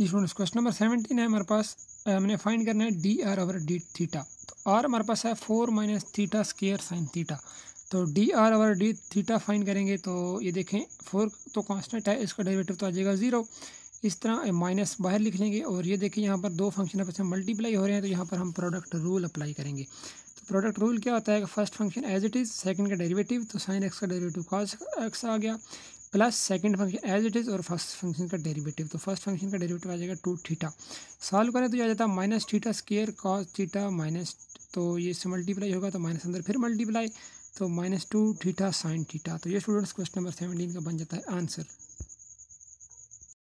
जी students question number seventeen है हमारे पास हमने फाइंड करना है D R over D theta तो आर हमारे पास है four minus theta square sine theta तो D R over D theta find करेंगे तो ये देखें फोर तो कांस्टेंट है, इसका डेरिवेटिव तो आ जाएगा ज़ीरो इस तरह माइनस बाहर लिख लेंगे और ये देखें यहाँ पर दो फ़ंक्शन आपस में मल्टीप्लाई हो रहे हैं तो यहाँ पर हम प्रोडक्ट रूल अप्लाई करेंगे. तो प्रोडक्ट रूल क्या होता है? First function as it is second का डेरिवेटिव तो साइन एक्स का डेरिवेटिव कॉस एक्स आ गया. Plus second function as it is और फ़र्स्ट फ़ंक्शन का डेरिवेटिव। तो फ़र्स्ट फ़ंक्शन का डेरिवेटिव आ जाएगा टू थीटा सॉल्व करें तो यह आ जाता है minus theta square cos theta minus तो ये इससे मल्टीप्लाई होगा तो माइनस अंदर फिर मल्टीप्लाई तो minus two theta sine theta तो ये स्टूडेंट्स क्वेश्चन नंबर सेवनटीन का बन जाता है आंसर